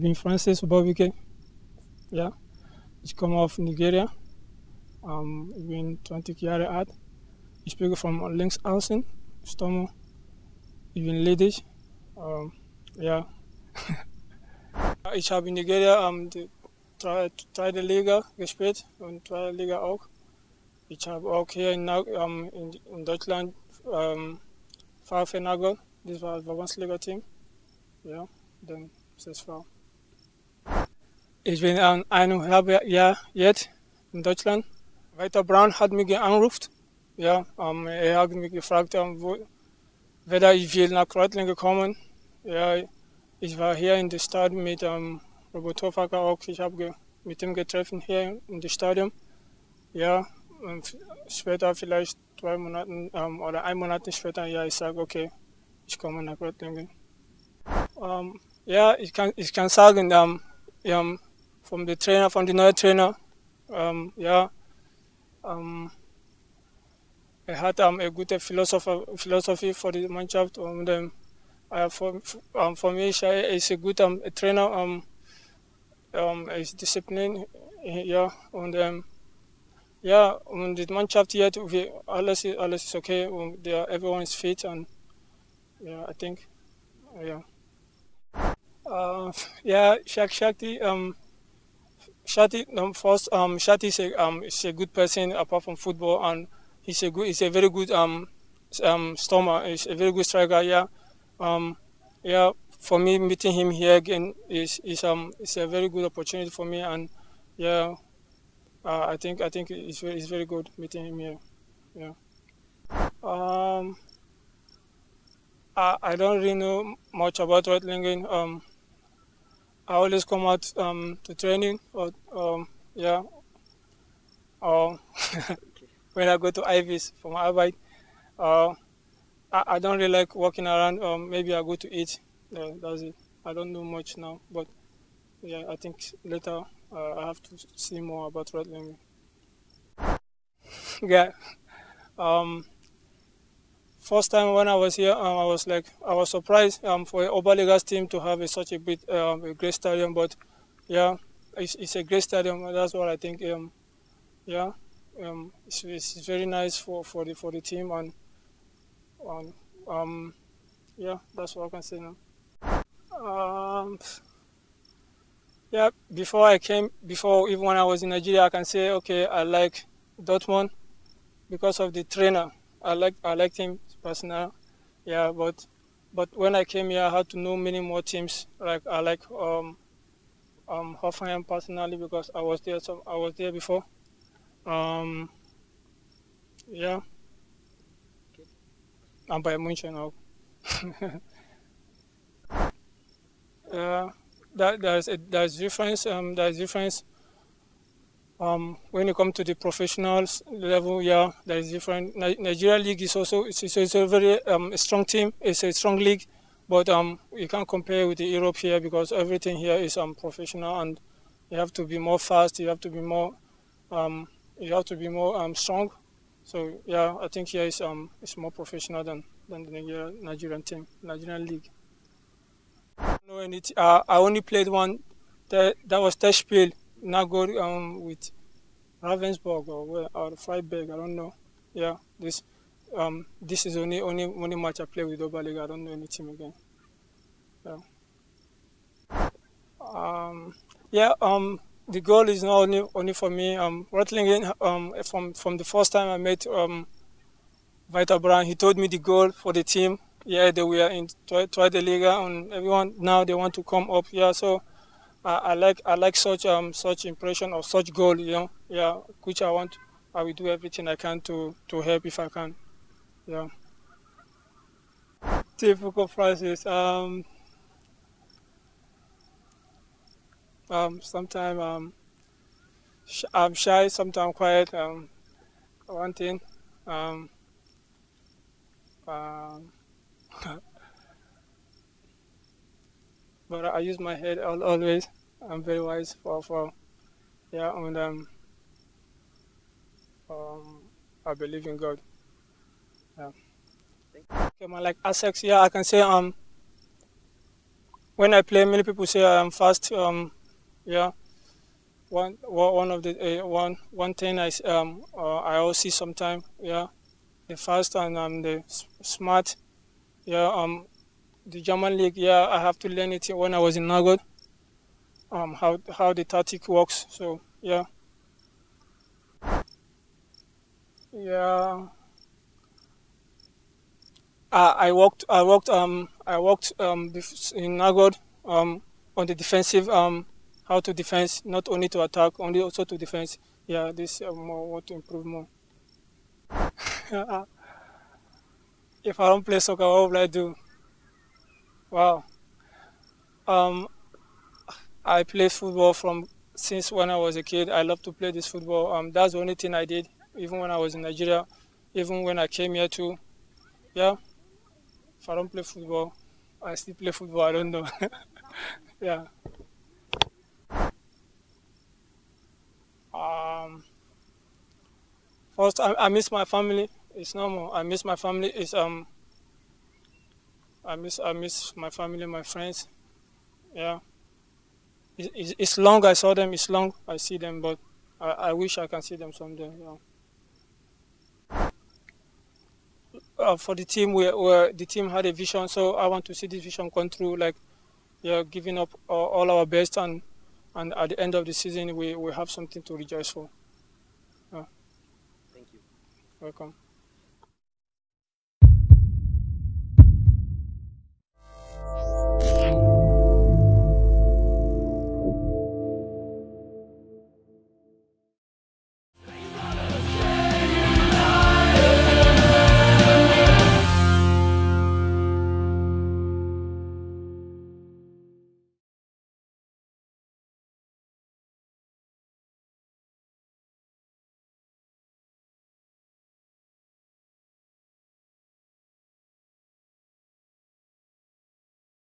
ich bin Francis Obawike. Ja, ich komme aus Nigeria. Ähm, ich bin 20 Jahre alt. Ich spiele von links außen, Stürmer. Ich bin ledig. Ähm, ja. ich habe in Nigeria ähm, die zweite Liga gespielt und zweite Liga auch. Ich habe auch hier in, ähm, in, in Deutschland ähm, VfL Nagel, das war das Verbandsliga-Team. Ja, dann CSV. Ich bin ein eineinhalb Jahr jetzt in Deutschland. Weiter Braun hat mich angerufen. Ja, ähm, er hat mich gefragt, ähm, wo, weder ich will nach Kreuzlingen gekommen. Ja, ich war hier in der Stadt mit ähm, Robert Hofacker auch. Ich habe mit ihm getroffen hier in dem Stadion. Ja, und später vielleicht zwei Monate ähm, oder ein Monat später, ja, ich sage, okay, ich komme nach Reutlingen. Ähm, ja, ich kann, ich kann sagen, ähm, ja, vom Trainer, von den neuen Trainer, ähm, ja, ähm, er hat ähm, eine gute Philosophie, für die Mannschaft und ähm, äh, für, ähm, für mich er ist ein guter Trainer, ähm, ähm, er ist Disziplin, ja, und ähm, ja, und die Mannschaft hier, alles, alles ist okay und der, everyone is fit and yeah, I think, yeah. Uh, yeah, Shak Shakti, um, Shati, um, first, um, Shati is a, um, is a good person apart from football and he's a good, he's a very good um, um, stormer, he's a very good striker, yeah. Um, yeah, for me meeting him here again is, is, um, is a very good opportunity for me and yeah, uh, I think I think it's very, it's very good meeting him here. Yeah. Um, I, I don't really know much about Reutlingen. Um, I always come out um, to training or um, yeah, or when I go to Ivis for my Arbeit. Uh, I, I don't really like walking around. Um, maybe I go to eat. Yeah, that's it. I don't know much now, but yeah, I think later uh, I have to see more about Reutlingen. yeah. Um, first time when I was here, um, I was like, I was surprised um, for Oberliga's team to have a, such a, bit, um, a great stadium. But yeah, it's, it's, a great stadium. That's what I think. Um, yeah, um, it's, it's, very nice for, for the for the team and, and um, yeah, that's what I can say now. Um, yeah, before I came, before even when I was in Nigeria, I can say, okay, I like Dortmund because of the trainer. I like I liked him personally, yeah. But but when I came here, I had to know many more teams. Like I like um um Hoffenheim personally because I was there. So I was there before. Um, yeah. I'm by München now. yeah that there's a, there's difference. Um, there's difference. Um, when you come to the professionals level, yeah, there is different. Nigeria league is also it's, it's a very um, strong team. It's a strong league, but um, you can't compare with the Europe here because everything here is um, professional and you have to be more fast. You have to be more. Um, you have to be more um, strong. So yeah, I think here is um, is more professional than than the Nigeria, Nigerian team, Nigerian league know anything. Uh, I only played one. That, that was Teshpil. Now go um, with Ravensburg or, or Freiburg. I don't know. Yeah, this um, this is only only only match I play with Oberliga. I don't know any team again. Yeah. Um, yeah. Um, the goal is not only only for me. Um, Reutlingen. Um, from from the first time I met um, Vita Brown, he told me the goal for the team yeah, they were in the Liga, and everyone now they want to come up. Yeah, so I, I like I like such um such impression or such goal. You know, yeah, which I want. I will do everything I can to to help if I can. Yeah. Difficult process. Um. Um. Sometimes um. Sh I'm shy. Sometimes quiet. Um. One thing. Um. Um but I use my head always. I'm very wise for, for yeah, and um, um, I believe in God. Yeah. Okay, man, like Essex, yeah, I can say um, when I play, many people say I am fast. Um, yeah, one one of the uh, one one thing I um uh, I always see sometime. Yeah, the fast and um the smart. Yeah, um, the German league. Yeah, I have to learn it when I was in Nagold. Um, how how the tactic works. So yeah. Yeah. Uh, I worked. I worked. Um, I worked um, in Nagold um, on the defensive. Um, how to defense, not only to attack, only also to defense. Yeah, this um, want to improve more. if I don't play soccer, what will I do? Wow. Um, I play football from since when I was a kid. I love to play this football. Um, that's the only thing I did even when I was in Nigeria, even when I came here too. Yeah, if I don't play football, I still play football. I don't know. yeah. Um, first, I, I miss my family. It's normal. I miss my family. It's um. I miss I miss my family, my friends. Yeah. It's, it's long. I saw them. It's long. I see them, but I, I wish I can see them someday. Yeah. uh, for the team where, where the team had a vision. So I want to see this vision come through. Like, yeah, giving up all, all our best, and and at the end of the season, we we have something to rejoice for. Yeah. Thank you. Welcome.